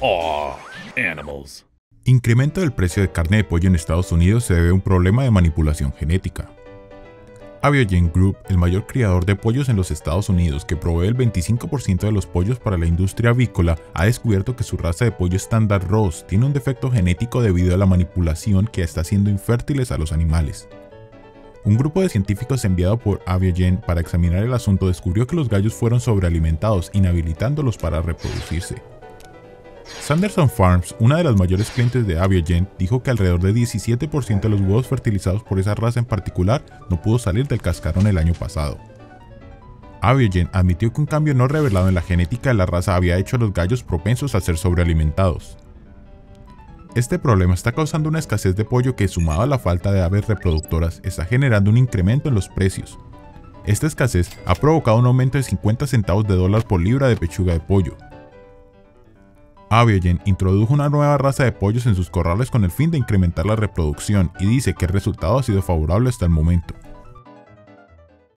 Aw, animals. Incremento del precio de carne de pollo en Estados Unidos se debe a un problema de manipulación genética. Aviogen Group, el mayor criador de pollos en los Estados Unidos que provee el 25% de los pollos para la industria avícola, ha descubierto que su raza de pollo estándar Ross tiene un defecto genético debido a la manipulación que está haciendo infértiles a los animales. Un grupo de científicos enviado por Aviogen para examinar el asunto descubrió que los gallos fueron sobrealimentados, inhabilitándolos para reproducirse. Sanderson Farms, una de las mayores clientes de Aviogen, dijo que alrededor de 17% de los huevos fertilizados por esa raza en particular no pudo salir del cascarón el año pasado. Aviogen admitió que un cambio no revelado en la genética de la raza había hecho a los gallos propensos a ser sobrealimentados. Este problema está causando una escasez de pollo que, sumado a la falta de aves reproductoras, está generando un incremento en los precios. Esta escasez ha provocado un aumento de 50 centavos de dólar por libra de pechuga de pollo, Aviogen introdujo una nueva raza de pollos en sus corrales con el fin de incrementar la reproducción y dice que el resultado ha sido favorable hasta el momento.